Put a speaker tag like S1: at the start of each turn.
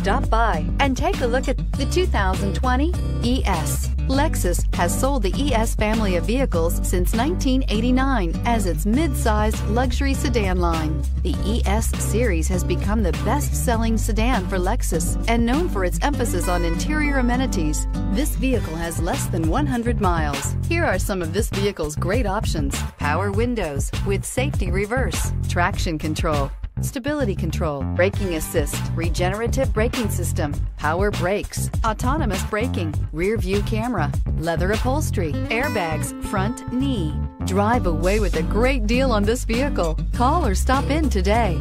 S1: Stop by and take a look at the 2020 ES. Lexus has sold the ES family of vehicles since 1989 as its mid-sized luxury sedan line. The ES series has become the best-selling sedan for Lexus and known for its emphasis on interior amenities. This vehicle has less than 100 miles. Here are some of this vehicle's great options. Power windows with safety reverse, traction control, stability control, braking assist, regenerative braking system, power brakes, autonomous braking, rear view camera, leather upholstery, airbags, front knee. Drive away with a great deal on this vehicle. Call or stop in today.